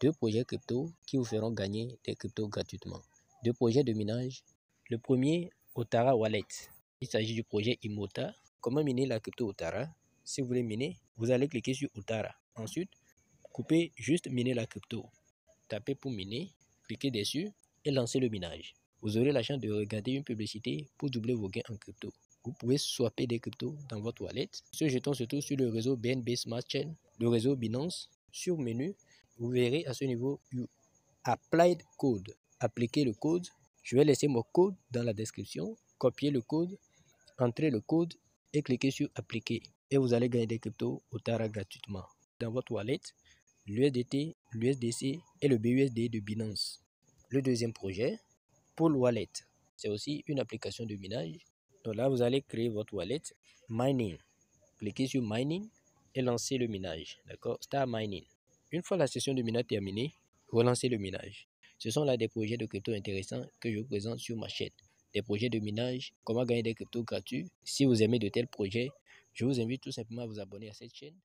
deux projets crypto qui vous feront gagner des cryptos gratuitement. Deux projets de minage. Le premier, Otara Wallet. Il s'agit du projet Imota. Comment miner la crypto Otara? Si vous voulez miner, vous allez cliquer sur Otara. Ensuite, coupez juste miner la crypto. Tapez pour miner, cliquez dessus et lancez le minage. Vous aurez la chance de regarder une publicité pour doubler vos gains en crypto. Vous pouvez swapper des cryptos dans votre wallet. Ce jeton se trouve sur le réseau BNB Smart Chain, le réseau Binance. Sur menu, vous verrez à ce niveau Applied Code. Appliquez le code. Je vais laisser mon code dans la description. Copiez le code, entrez le code et cliquez sur Appliquer. Et vous allez gagner des cryptos au Tara gratuitement. Dans votre wallet, l'USDT, l'USDC et le BUSD de Binance. Le deuxième projet, Pool Wallet. C'est aussi une application de minage donc là, vous allez créer votre wallet mining. Cliquez sur mining et lancez le minage. D'accord? Start mining. Une fois la session de minage terminée, relancez le minage. Ce sont là des projets de crypto intéressants que je vous présente sur ma chaîne. Des projets de minage, comment gagner des cryptos gratuits. Si vous aimez de tels projets, je vous invite tout simplement à vous abonner à cette chaîne